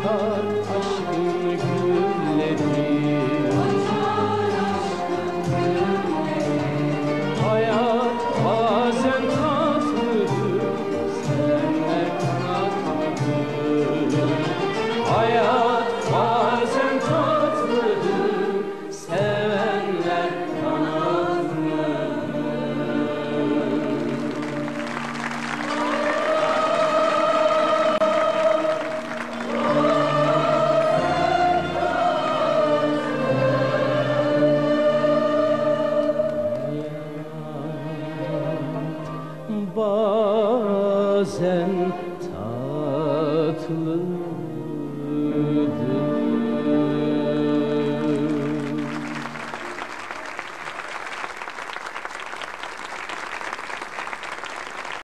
açar aşkın gülleri Hayat bazen tatlıdır, sevmek tatlıdır Hayat bazen